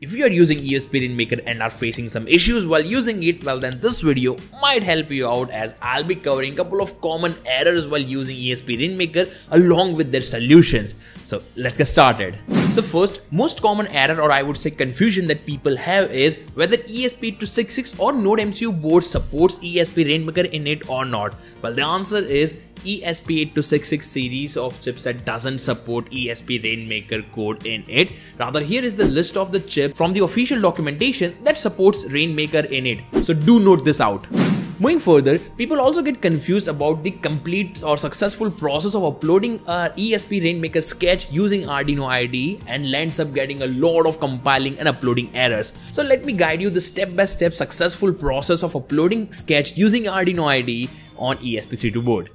If you are using ESP Rainmaker and are facing some issues while using it, well then this video might help you out as I'll be covering a couple of common errors while using ESP Rainmaker along with their solutions. So let's get started. So first, most common error or I would say confusion that people have is whether ESP8266 or Node MCU board supports ESP Rainmaker in it or not. Well the answer is ESP8266 series of chipset doesn't support ESP Rainmaker code in it. Rather, here is the list of the chip from the official documentation that supports Rainmaker in it. So do note this out. Moving further, people also get confused about the complete or successful process of uploading a ESP Rainmaker sketch using Arduino IDE and lands up getting a lot of compiling and uploading errors. So let me guide you the step-by-step -step successful process of uploading sketch using Arduino IDE on ESP32 board.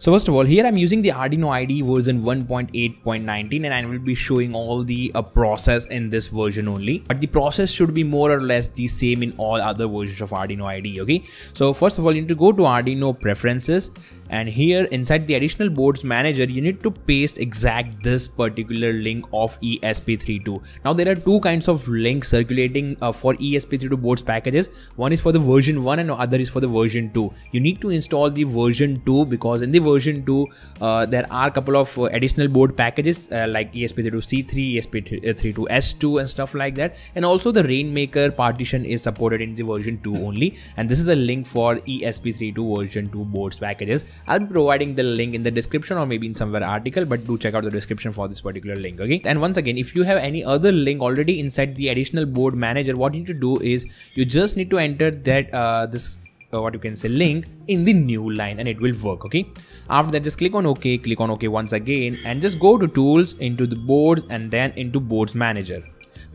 So first of all, here I'm using the Arduino IDE version 1.8.19 and I will be showing all the uh, process in this version only. But the process should be more or less the same in all other versions of Arduino IDE, okay? So first of all, you need to go to Arduino preferences and here inside the additional boards manager you need to paste exact this particular link of ESP32 now there are two kinds of links circulating uh, for ESP32 boards packages one is for the version 1 and other is for the version 2 you need to install the version 2 because in the version 2 uh, there are a couple of uh, additional board packages uh, like ESP32C3 ESP32S2 and stuff like that and also the Rainmaker partition is supported in the version 2 only and this is a link for ESP32 version 2 boards packages I'll be providing the link in the description or maybe in somewhere article, but do check out the description for this particular link. Okay. And once again, if you have any other link already inside the additional board manager, what you need to do is you just need to enter that uh, this uh, what you can say link in the new line and it will work okay? After that just click on ok click on ok once again and just go to tools into the boards and then into boards manager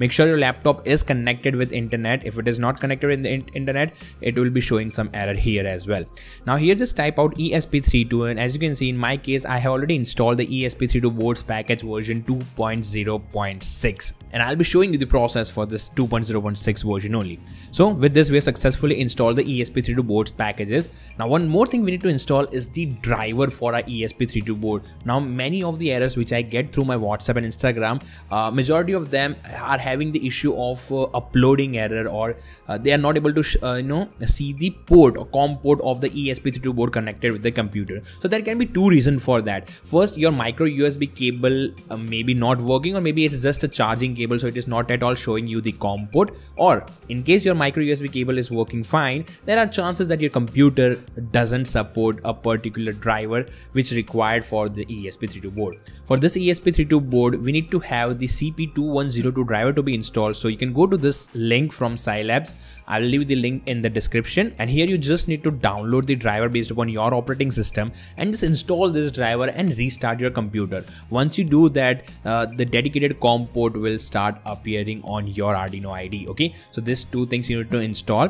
make sure your laptop is connected with internet. If it is not connected in the in internet it will be showing some error here as well. Now here just type out esp32 and as you can see in my case i have already installed the esp32 boards package version 2.0.6 and i'll be showing you the process for this 2.0.6 version only. So with this we have successfully installed the esp32 boards packages. Now one more thing we need to install is the driver for our esp32 board. Now many of the errors which i get through my whatsapp and instagram uh, majority of them are having the issue of uh, uploading error or uh, they are not able to uh, you know see the port or com port of the ESP32 board connected with the computer. So there can be two reasons for that. First, your micro USB cable uh, may be not working or maybe it's just a charging cable so it is not at all showing you the com port or in case your micro USB cable is working fine, there are chances that your computer doesn't support a particular driver which required for the ESP32 board. For this ESP32 board, we need to have the CP2102 driver to be installed. So you can go to this link from Silabs. I'll leave the link in the description. And here you just need to download the driver based upon your operating system and just install this driver and restart your computer. Once you do that uh, the dedicated COM port will start appearing on your Arduino IDE okay? So these two things you need to install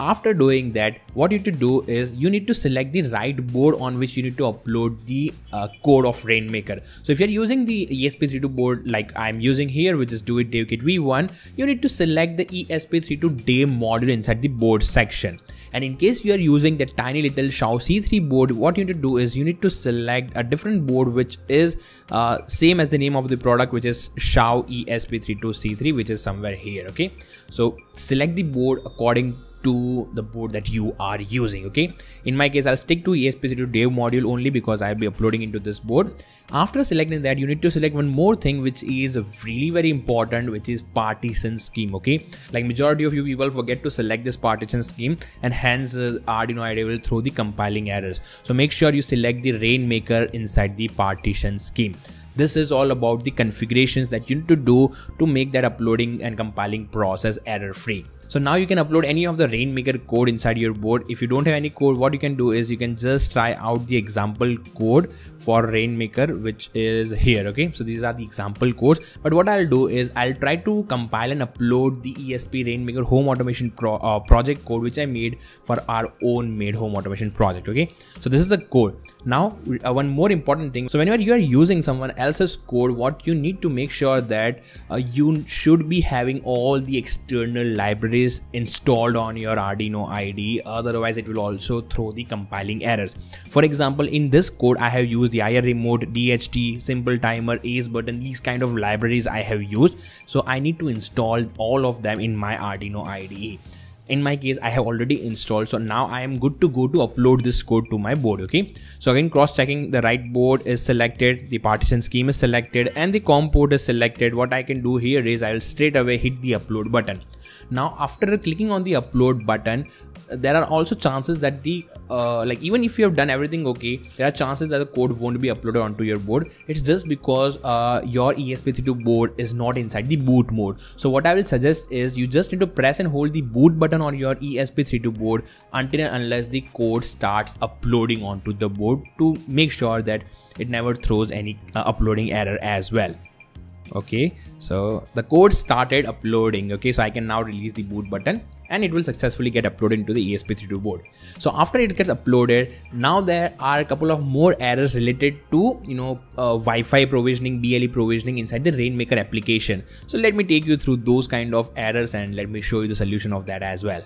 after doing that what you need to do is you need to select the right board on which you need to upload the uh, code of rainmaker so if you're using the esp32 board like i'm using here which is DOIT DevKit V1 you need to select the esp32 dev module inside the board section and in case you are using the tiny little Xiao C3 board, what you need to do is you need to select a different board which is uh, same as the name of the product, which is Xiao ESP32C3, which is somewhere here. Okay, so select the board according to the board that you are using okay? In my case i'll stick to esp32 dev module only because i'll be uploading into this board. After selecting that you need to select one more thing which is really very important which is partition scheme okay? Like majority of you people forget to select this partition scheme and hence uh, arduino ide will throw the compiling errors. So make sure you select the rainmaker inside the partition scheme. This is all about the configurations that you need to do to make that uploading and compiling process error free so now you can upload any of the Rainmaker code inside your board. If you don't have any code, what you can do is you can just try out the example code for Rainmaker, which is here. Okay, so these are the example codes. But what I'll do is I'll try to compile and upload the ESP Rainmaker home automation pro, uh, project code, which I made for our own made home automation project. Okay, so this is the code. Now, uh, one more important thing. So whenever you are using someone else's code, what you need to make sure that uh, you should be having all the external libraries installed on your Arduino IDE otherwise it will also throw the compiling errors. For example in this code I have used the IR remote, DHT, simple timer, ace button these kind of libraries I have used so I need to install all of them in my Arduino IDE in my case i have already installed so now i am good to go to upload this code to my board okay? So again cross checking the right board is selected the partition scheme is selected and the com port is selected. What i can do here is i will straight away hit the upload button. Now after clicking on the upload button there are also chances that the uh, like even if you have done everything okay there are chances that the code won't be uploaded onto your board. It's just because uh, your esp32 board is not inside the boot mode. So what i will suggest is you just need to press and hold the boot button on your esp32 board until and unless the code starts uploading onto the board to make sure that it never throws any uh, uploading error as well. Okay? So the code started uploading. Okay? So i can now release the boot button and it will successfully get uploaded into the esp32 board. So after it gets uploaded now there are a couple of more errors related to you know uh, wi-fi provisioning ble provisioning inside the rainmaker application. So let me take you through those kind of errors and let me show you the solution of that as well.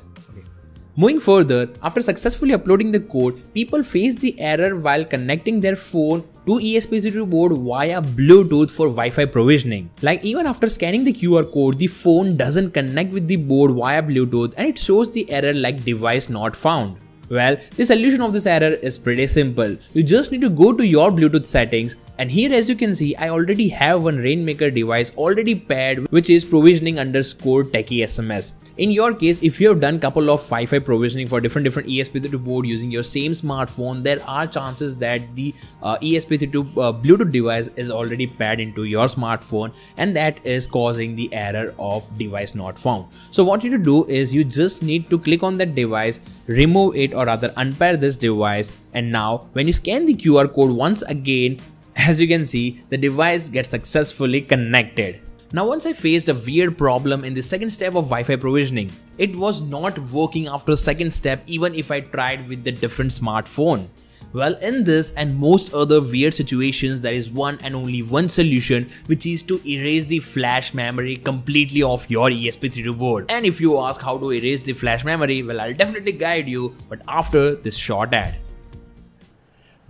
Moving further, after successfully uploading the code, people face the error while connecting their phone to ESP32 board via Bluetooth for Wi-Fi provisioning. Like even after scanning the QR code, the phone doesn't connect with the board via Bluetooth and it shows the error like device not found. Well, the solution of this error is pretty simple. You just need to go to your Bluetooth settings and here as you can see I already have one Rainmaker device already paired which is provisioning underscore techie SMS. In your case, if you have done couple of Wi-Fi provisioning for different different ESP32 board using your same smartphone, there are chances that the uh, ESP32 uh, Bluetooth device is already paired into your smartphone and that is causing the error of device not found. So what you need to do is you just need to click on that device, remove it or rather unpair this device and now when you scan the QR code once again, as you can see, the device gets successfully connected. Now once I faced a weird problem in the second step of Wi-Fi provisioning. It was not working after second step even if I tried with the different smartphone. Well, in this and most other weird situations, there is one and only one solution, which is to erase the flash memory completely off your ESP32 board. And if you ask how to erase the flash memory, well, I'll definitely guide you, but after this short ad.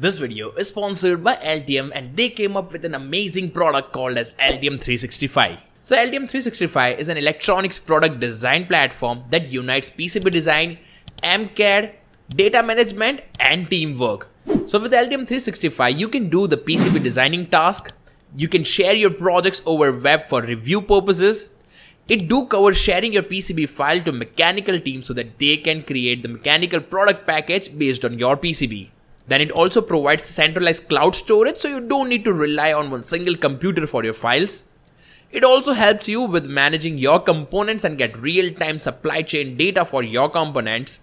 This video is sponsored by Altium and they came up with an amazing product called as Altium 365. So Altium 365 is an electronics product design platform that unites PCB design, MCAD, data management and teamwork. So with Altium 365 you can do the PCB designing task, you can share your projects over web for review purposes, it do cover sharing your PCB file to mechanical team so that they can create the mechanical product package based on your PCB. Then it also provides centralized cloud storage so you don't need to rely on one single computer for your files. It also helps you with managing your components and get real-time supply chain data for your components.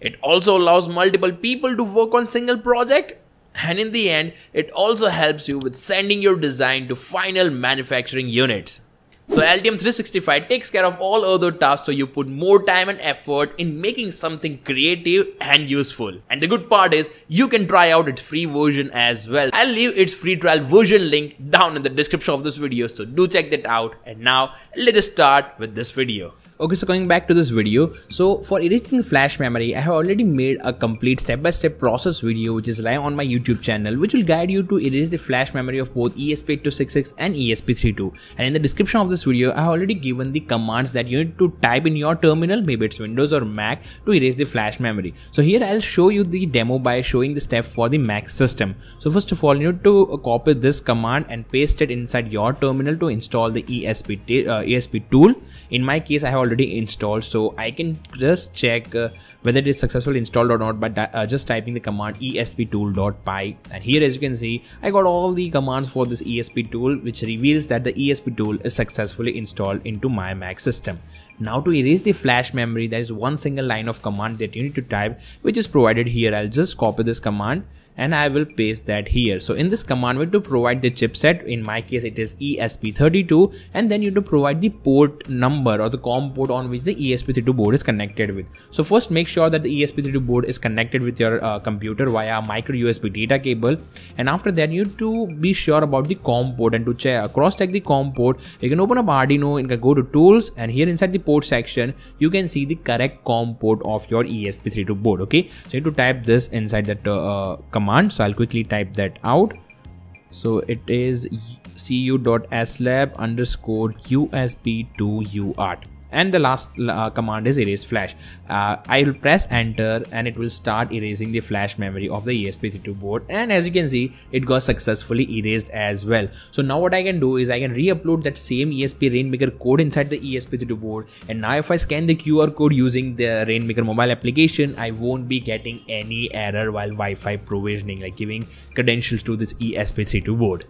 It also allows multiple people to work on single project and in the end, it also helps you with sending your design to final manufacturing units. So Altium 365 takes care of all other tasks so you put more time and effort in making something creative and useful. And the good part is you can try out its free version as well. I'll leave its free trial version link down in the description of this video so do check that out. And now let us start with this video. Okay, so coming back to this video, so for erasing flash memory, I have already made a complete step-by-step -step process video which is live on my YouTube channel which will guide you to erase the flash memory of both ESP8266 and ESP32. And in the description of this video, I have already given the commands that you need to type in your terminal, maybe it's Windows or Mac, to erase the flash memory. So here I'll show you the demo by showing the step for the Mac system. So first of all, you need to copy this command and paste it inside your terminal to install the ESP, uh, ESP tool. In my case, I have already installed so I can just check uh, whether it is successfully installed or not by uh, just typing the command esptool.py and here as you can see I got all the commands for this ESP tool which reveals that the ESP tool is successfully installed into my Mac system. Now to erase the flash memory there is one single line of command that you need to type which is provided here. I'll just copy this command and I will paste that here. So in this command we have to provide the chipset in my case it is ESP32 and then you have to provide the port number or the COM port on which the ESP32 board is connected with. So first make sure that the ESP32 board is connected with your uh, computer via micro USB data cable and after that you need to be sure about the COM port and to check cross check the COM port you can open up Arduino and go to tools and here inside the port section you can see the correct COM port of your ESP32 board okay? So you need to type this inside that uh, command. So I'll quickly type that out. So it is cu.slab underscore usb2uart and the last uh, command is erase flash. Uh, i will press enter and it will start erasing the flash memory of the esp32 board. And as you can see it got successfully erased as well. So now what i can do is i can re-upload that same esp rainmaker code inside the esp32 board. And now if i scan the qr code using the rainmaker mobile application i won't be getting any error while wi-fi provisioning like giving credentials to this esp32 board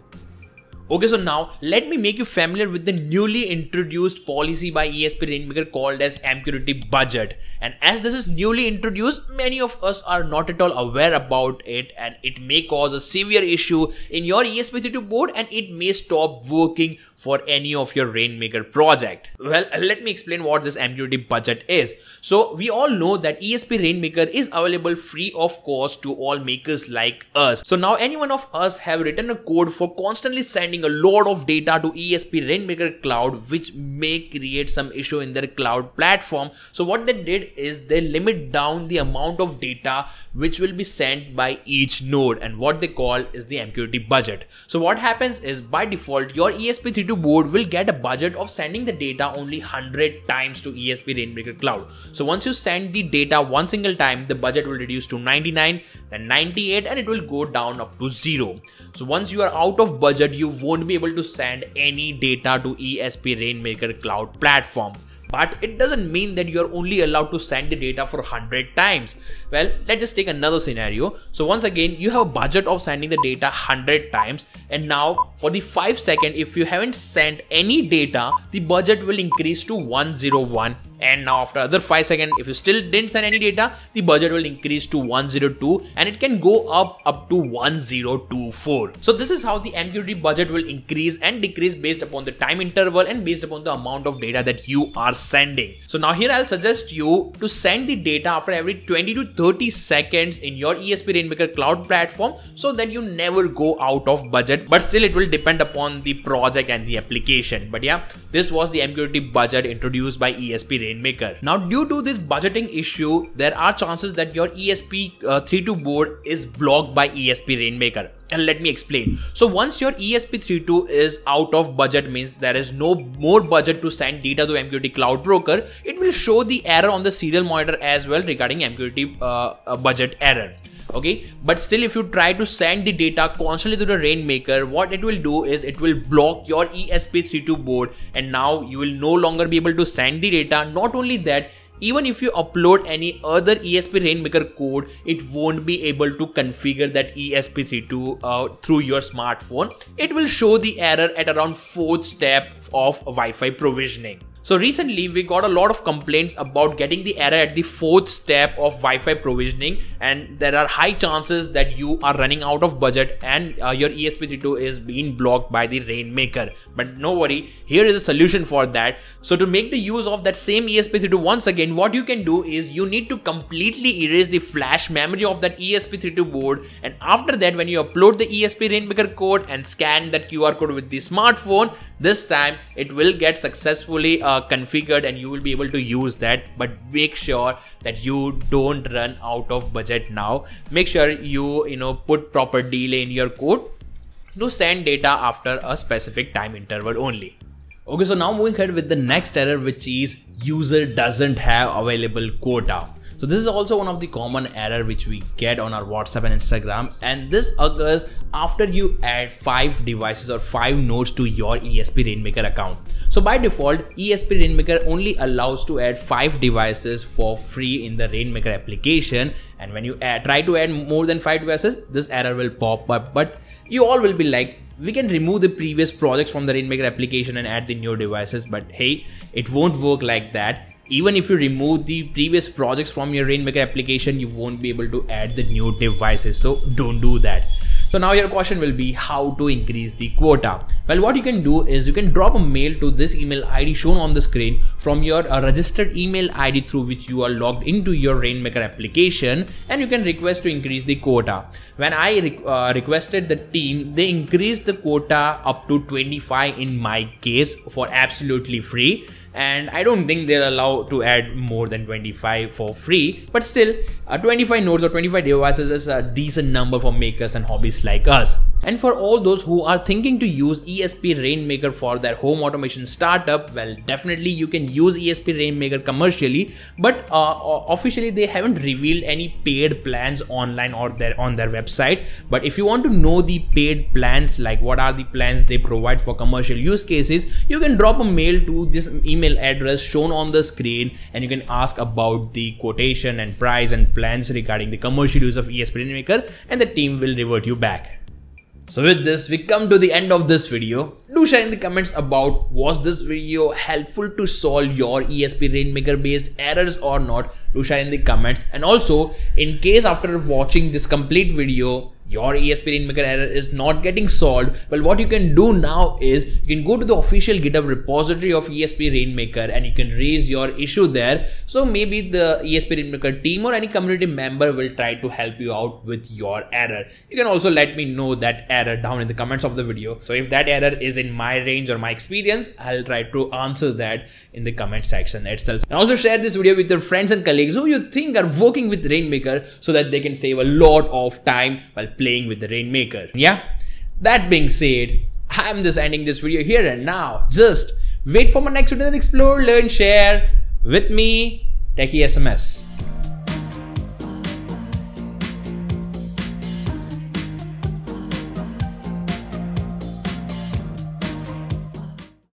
Okay, so now let me make you familiar with the newly introduced policy by ESP Rainmaker called as MQTT budget. And as this is newly introduced, many of us are not at all aware about it and it may cause a severe issue in your ESP32 board and it may stop working for any of your Rainmaker project. Well, let me explain what this MQTT budget is. So we all know that ESP Rainmaker is available free of cost to all makers like us. So now any one of us have written a code for constantly sending sending a lot of data to ESP Rainmaker Cloud, which may create some issue in their cloud platform. So what they did is they limit down the amount of data which will be sent by each node and what they call is the MQTT budget. So what happens is by default, your ESP32 board will get a budget of sending the data only 100 times to ESP Rainmaker Cloud. So once you send the data one single time, the budget will reduce to 99, then 98 and it will go down up to zero. So once you are out of budget, you won't be able to send any data to ESP Rainmaker cloud platform. But it doesn't mean that you're only allowed to send the data for 100 times. Well let's just take another scenario. So once again you have a budget of sending the data 100 times. And now for the 5 second if you haven't sent any data the budget will increase to 101 and now after other 5 seconds if you still didn't send any data the budget will increase to 102 and it can go up up to 1024 so this is how the MQTT budget will increase and decrease based upon the time interval and based upon the amount of data that you are sending. So now here I'll suggest you to send the data after every 20 to 30 seconds in your ESP Rainmaker cloud platform so that you never go out of budget but still it will depend upon the project and the application. But yeah this was the MQTT budget introduced by ESP Rainmaker. Now due to this budgeting issue, there are chances that your ESP32 uh, board is blocked by ESP Rainmaker. And let me explain. So once your esp32 is out of budget means there is no more budget to send data to mqtt cloud broker it will show the error on the serial monitor as well regarding mqtt uh, uh, budget error okay but still if you try to send the data constantly to the rainmaker what it will do is it will block your esp32 board and now you will no longer be able to send the data not only that even if you upload any other ESP Rainmaker code, it won't be able to configure that ESP32 uh, through your smartphone. It will show the error at around fourth step of Wi-Fi provisioning. So recently we got a lot of complaints about getting the error at the fourth step of Wi-Fi provisioning and there are high chances that you are running out of budget and uh, your ESP32 is being blocked by the Rainmaker. But no worry, here is a solution for that. So to make the use of that same ESP32 once again, what you can do is you need to completely erase the flash memory of that ESP32 board and after that when you upload the ESP Rainmaker code and scan that QR code with the smartphone, this time it will get successfully uh, configured and you will be able to use that but make sure that you don't run out of budget now. Make sure you you know put proper delay in your code. To send data after a specific time interval only. Okay so now moving ahead with the next error which is user doesn't have available quota so this is also one of the common error which we get on our WhatsApp and Instagram. And this occurs after you add 5 devices or 5 nodes to your ESP Rainmaker account. So by default ESP Rainmaker only allows to add 5 devices for free in the Rainmaker application. And when you add, try to add more than 5 devices this error will pop up. But you all will be like we can remove the previous projects from the Rainmaker application and add the new devices. But hey it won't work like that even if you remove the previous projects from your rainmaker application you won't be able to add the new devices so don't do that So now your question will be how to increase the quota. Well, what you can do is you can drop a mail to this email ID shown on the screen from your uh, registered email ID through which you are logged into your Rainmaker application and you can request to increase the quota. When I re uh, requested the team, they increased the quota up to 25 in my case for absolutely free and I don't think they're allowed to add more than 25 for free but still uh, 25 nodes or 25 devices is a decent number for makers and hobbyists like us. And for all those who are thinking to use ESP Rainmaker for their home automation startup, well, definitely you can use ESP Rainmaker commercially, but uh, officially they haven't revealed any paid plans online or their on their website. But if you want to know the paid plans, like what are the plans they provide for commercial use cases, you can drop a mail to this email address shown on the screen and you can ask about the quotation and price and plans regarding the commercial use of ESP Rainmaker and the team will revert you back. So with this, we come to the end of this video. Do share in the comments about was this video helpful to solve your ESP Rainmaker based errors or not. Do share in the comments. And also, in case after watching this complete video, your ESP Rainmaker error is not getting solved, well, what you can do now is you can go to the official GitHub repository of ESP Rainmaker and you can raise your issue there. So maybe the ESP Rainmaker team or any community member will try to help you out with your error. You can also let me know that error down in the comments of the video. So if that error is in my range or my experience, I'll try to answer that in the comment section itself. And also share this video with your friends and colleagues who you think are working with Rainmaker so that they can save a lot of time while playing with the Rainmaker. Yeah, that being said, I'm just ending this video here and now. Just wait for my next video and explore, learn, share with me, Techie SMS.